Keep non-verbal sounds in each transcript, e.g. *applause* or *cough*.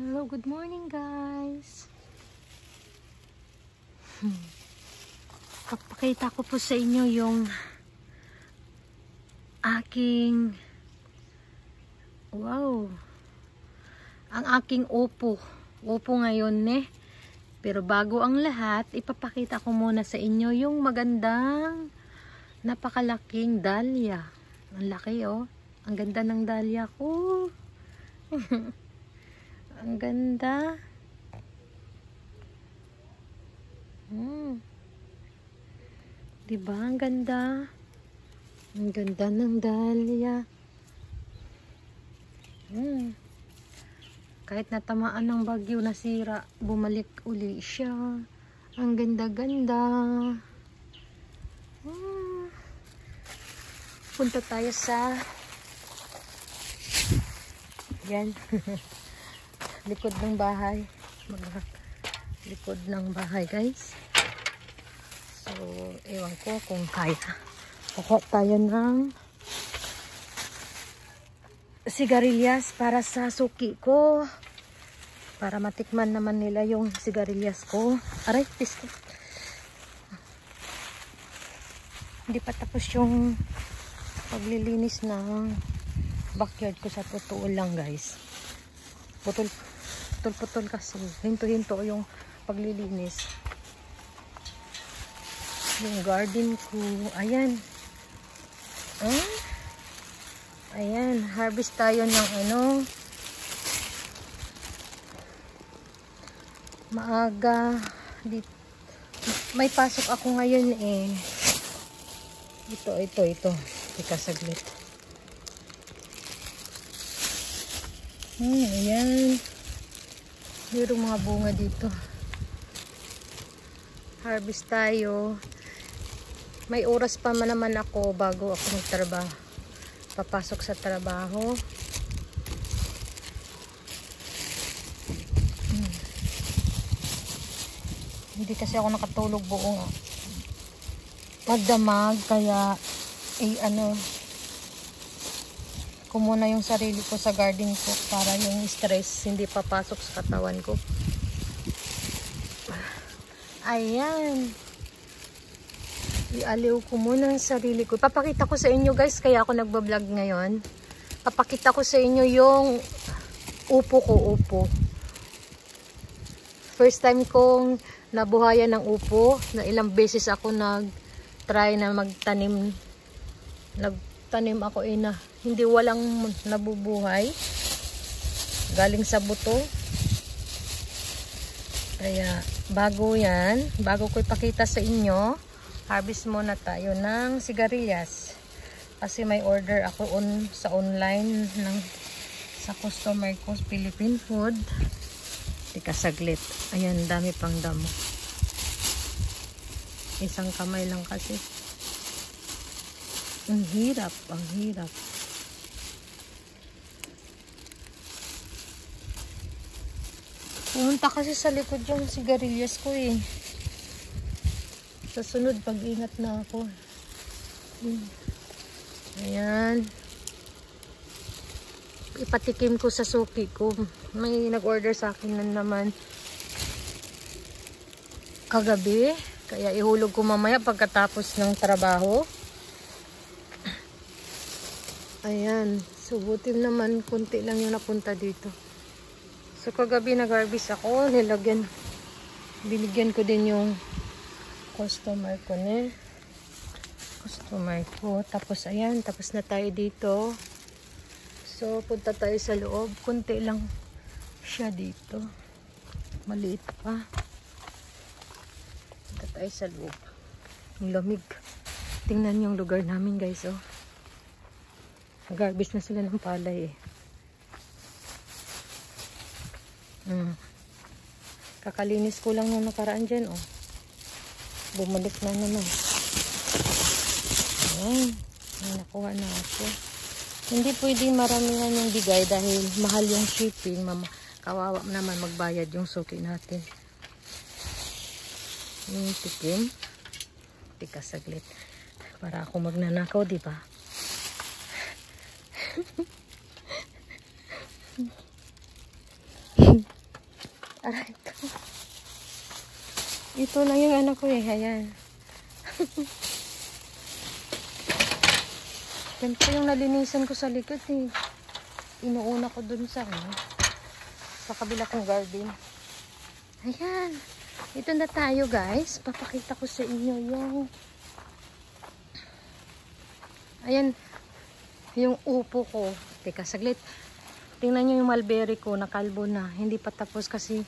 Hello, good morning guys. Hmm. *laughs* Papakita ko po sa inyo yung aking wow ang aking upo upo ngayon ne pero bago ang lahat ipapakita ko muna sa inyo yung magandang napakalaking dahlia ang laki oh ang ganda ng dahlia ko *laughs* ang ganda hmm. diba ang ganda ang ganda ng dahlia. Hmm. Kahit natamaan ng bagyo nasira, bumalik uli siya. Ang ganda-ganda. Hmm. Punta tayo sa yan. *laughs* likod ng bahay. likod ng bahay guys. So, ewan ko kung kaya. Kuha tayo ng sigarilyas para sa suki ko. Para matikman naman nila yung sigarilyas ko. Aray, pisto. Hindi pa tapos yung paglilinis ng backyard ko sa totoo lang guys. Putol, putol, putol kasi. Hinto-hinto yung paglilinis. Yung garden ko. Ayan. Hmm? Ayan, harvest tayo ng ano. Maaga. Dito. May pasok ako ngayon eh. Ito, ito, ito. Teka saglit. Hmm, ayan. Mayroong mga bunga dito. Harvest tayo may oras pa man naman ako bago ako magtrabaho papasok sa trabaho hmm. hindi kasi ako nakatulog buong magdamag kaya eh ano kumuna yung sarili ko sa garden ko para yung stress hindi papasok sa katawan ko ayan Ialiw ko muna ang sarili ko. Papakita ko sa inyo guys, kaya ako nagbablog ngayon. Papakita ko sa inyo yung upo ko, upo. First time kong nabuhayan ng upo. Na ilang beses ako nag-try na magtanim. Nagtanim ako eh na hindi walang nabubuhay. Galing sa buto. Kaya bago yan, bago ko ipakita sa inyo, harvest muna tayo ng sigarilyas. Kasi may order ako on, sa online ng sa customer ko Philippine food. Tika saglit. Ayan dami pang damo. Isang kamay lang kasi ang hirap ang hirap pumunta kasi sa likod yung sigarilyas ko eh sa sunod, pag-ingat na ako. Ayan. Ipatikim ko sa suki ko. May nag-order sa akin na naman kagabi. Kaya ihulog ko mamaya pagkatapos ng trabaho. Ayan. Subutin naman. Kunti lang yung napunta dito. So kagabi nag-harvest ako. Nilagyan. Binigyan ko din yung customer ko ne customer ko tapos ayan tapos na tayo dito so punta tayo sa loob kunti lang siya dito maliit pa punta tayo sa loob ang lamig tingnan yung lugar namin guys oh garbage na sila ng palay eh. Hmm. kakalinis ko lang nung nakaraan dyan oh. Bumalik na naman. Ayan. Nakuha na ako. Hindi pwedeng maramihan yung bigay dahil mahal yung shipping mama. Kawawa naman magbayad yung suki natin. Yung tikim. Tika saglit. Para ako magnanakaw di ba Aray ko. Ito lang yung anak ko eh. Ayan. Ganito yung nalinisan ko sa likod eh. Inuuna ko dun sa ano. Sa kabila kong garden. Ayan. Ito na tayo guys. Papakita ko sa inyo yung Ayan. Yung upo ko. Teka, saglit. Tingnan nyo yung mulberry ko. Nakalbo na. Hindi pa tapos kasi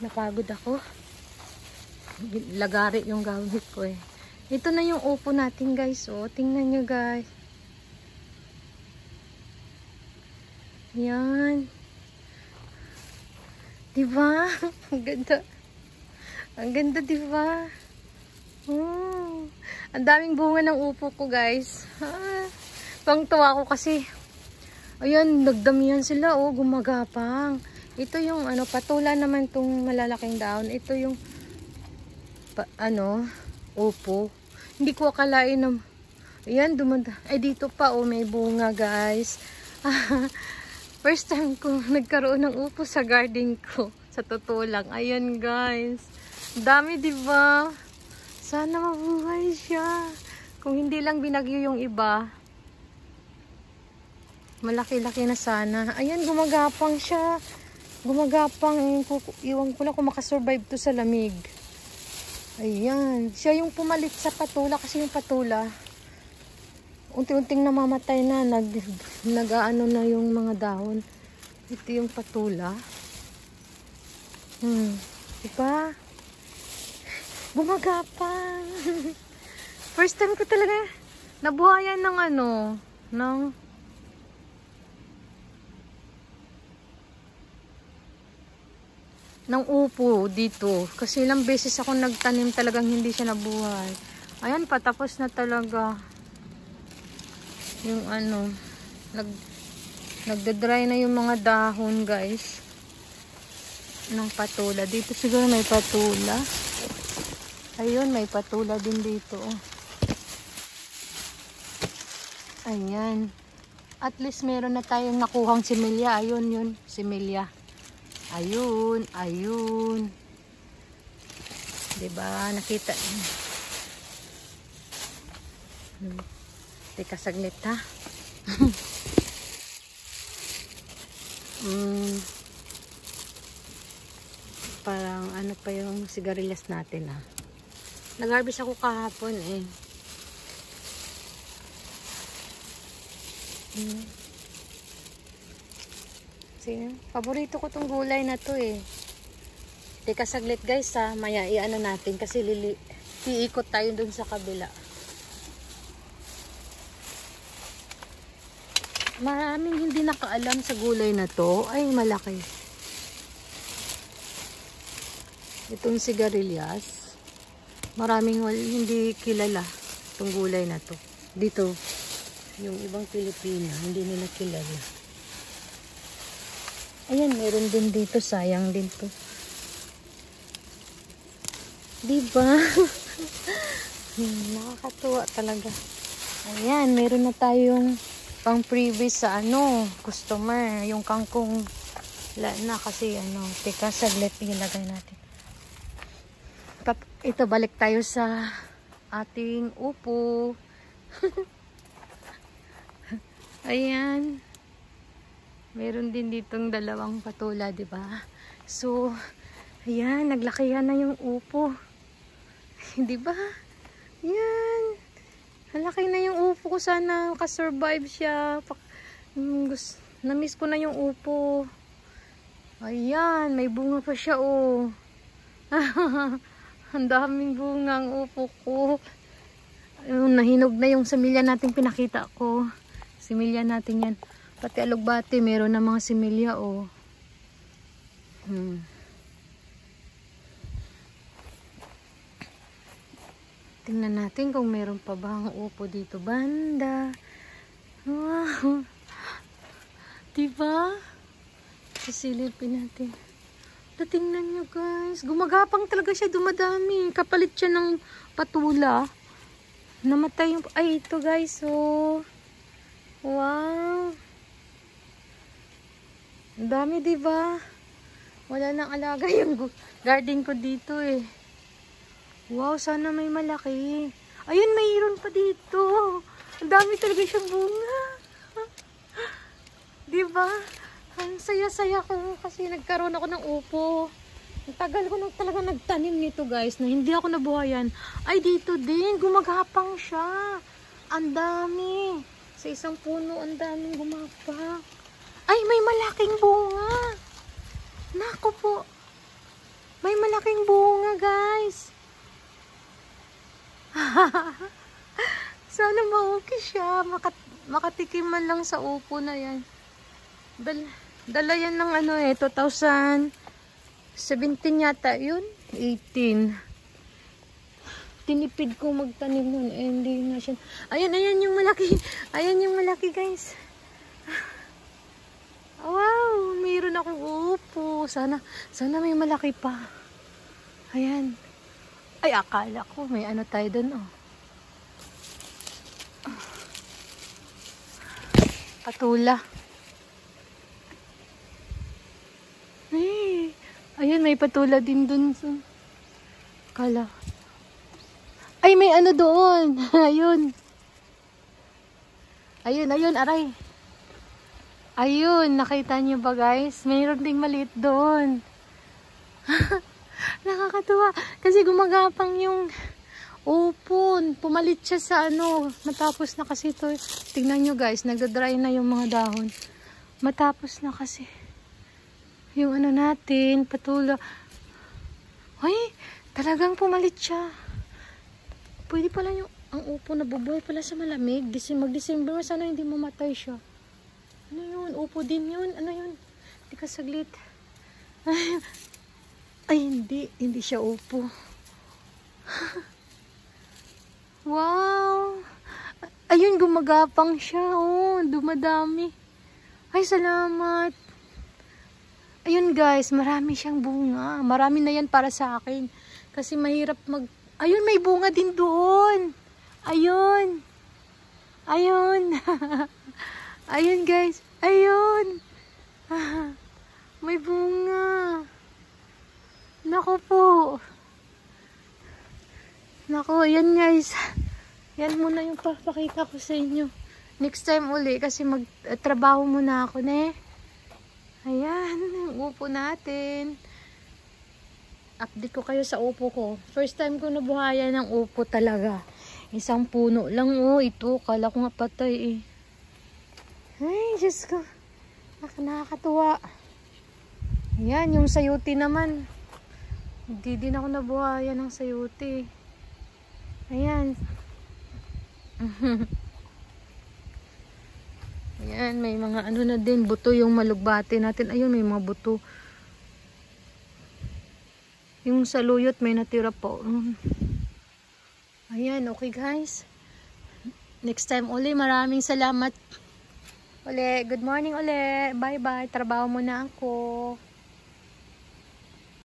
napagod ako. Lagari yung gamit ko eh. Ito na yung upo natin guys. Oh, tingnan nyo guys. Yan. Diba? *laughs* Ang ganda. Ang ganda diba? Oh. Ang daming bunga ng upo ko guys. Ah. Pang tuwa ko kasi. Ayan, nagdamihan sila oh. Gumagapang. Ito yung ano, patula naman tong malalaking daon. Ito yung pa, ano, upo. Hindi ko akalain na Ayan, dumanda. Ay, dito pa oh, may bunga guys. *laughs* First time ko nagkaroon ng upo sa garden ko. Sa totoo lang. Ayan guys. Dami diba? Sana mabuhay siya. Kung hindi lang binagyo yung iba. Malaki-laki na sana. Ayan, gumagapang siya. Gumagapang. Iwan ko na kung makasurvive to sa lamig. Ayan. Siya yung pumalit sa patula kasi yung patula unti-unting namamatay na nag nagaano na yung mga dahon ito yung patula hmm diba bumagapang *laughs* first time ko talaga nabuhayan ng ano ng ng upo dito. Kasi ilang beses ako nagtanim talagang hindi siya nabuhay. Ayan patapos na talaga yung ano nag nagda-dry na yung mga dahon guys ng patula. Dito siguro may patula ayun may patula din dito oh. ayan at least meron na tayong nakuhang similya ayun yun similya ayun ayun 'di ba nakita. Teka saglit ha. *laughs* mm, parang ano pa yung sigarilyas natin ha. Nag-harvest ako kahapon eh. Hmm. Sige, paborito ko tong gulay na to eh. Teka saglit guys ha, maya iano natin kasi lili iikot tayo dun sa kabila. Maraming hindi nakaalam sa gulay na to. Ay, malaki. Itong sigarilyas. Maraming hindi kilala itong gulay na to. Dito, yung ibang Pilipina, hindi nila kilala. Ayan, meron din dito. Sayang din to. Diba? *laughs* Nakakatuwa talaga. Ayan, meron na tayong pang previous sa ano, customer. Yung kangkong na kasi ano, teka saglit ilagay natin. Ito balik tayo sa ating upo. *laughs* Ayan. Meron din ditong dalawang patula, ba? So, ayan, naglakihan na yung upo. *laughs* 'Di ba? Yan. Halaki na yung upo ko. Sana kasurvive siya. Mm, Namiss ko na yung upo. Ayan, may bunga pa siya oh. *laughs* Ang daming bunga ang upo ko. Ayun, nahinog na yung similya natin pinakita ko. Similya natin yan. Pati alugbati, meron na mga similya oh. Hmm. Tingnan natin kung meron pa ba ang upo dito banda. Wow. Diba? Sisilipin natin. Tingnan nyo guys. Gumagapang talaga siya. Dumadami. Kapalit siya ng patula. Namatay yung... Ay, ito guys. Oh. Wow. Dami, di ba? Wala nang alaga *laughs* yung garden ko dito eh. Wow, sana may malaki. Ayun, mayroon pa dito. Ang dami talaga siyang bunga. *laughs* di ba? Ang saya-saya ko kasi nagkaroon ako ng upo. Ang tagal ko nang talaga nagtanim nito guys na hindi ako nabuhayan. Ay dito din, gumagapang siya. Ang dami. Sa isang puno, ang daming gumapang. Ay, may malaking bunga. Nako po. May malaking bunga guys. *laughs* Sana ma-okay siya. Makat makatikim man lang sa upo na yan. Dal dala yan ng ano eh, 2017 yata yun. 18. Tinipid ko magtanim nun. Eh, hindi na siya. Ayan, ayan yung malaki. *laughs* Ayan yung malaki guys. *sighs* Wow, mayroon akong upo. Sana, sana may malaki pa. Ayan. Ay, akala ko may ano tayo dun, oh. *sighs* Patula. Ay, ayun, may patula din dun. sa Kala. Ay, may ano doon. *laughs* ayun. Ayun, ayun, aray. Ayun, nakita niyo ba guys? Mayroon ding maliit doon. *laughs* Nakakatuwa. Kasi gumagapang yung upon. Pumalit siya sa ano. Matapos na kasi ito. Tingnan nyo guys, nagda-dry na yung mga dahon. Matapos na kasi. Yung ano natin, patula. Ay, talagang pumalit siya. Pwede pala yung ang upo na bubuhay pala sa malamig. Mag-December, sana hindi mamatay siya. Ano yun? Upo din yun. Ano yun? Hindi ka saglit. Ay, ay, hindi. Hindi siya upo. *laughs* wow! Ayun, gumagapang siya. Oh, dumadami. Ay, salamat. Ayun guys, marami siyang bunga. Marami na yan para sa akin. Kasi mahirap mag... Ayun, may bunga din doon. Ayun. Ayun. *laughs* Ayun guys. Ayun. *laughs* may bunga. Nako po. Nako, yan guys. Yan muna yung papakita ko sa inyo. Next time uli kasi magtrabaho muna ako ne. Ayan, *laughs* upo natin. Update ko kayo sa upo ko. First time ko nabuhayan ng upo talaga. Isang puno lang oh. Ito, kala ko nga patay eh. Ay, Diyos ko. Nakakatuwa. Ayan, yung sayuti naman. Hindi din ako nabuhayan ng sayuti. Ayan. *laughs* Ayan, may mga ano na din, buto yung malugbate natin. Ayun, may mga buto. Yung saluyot may natira po. Ayan, okay guys. Next time uli, maraming salamat. Uli, good morning uli. Bye-bye. Trabaho muna ako.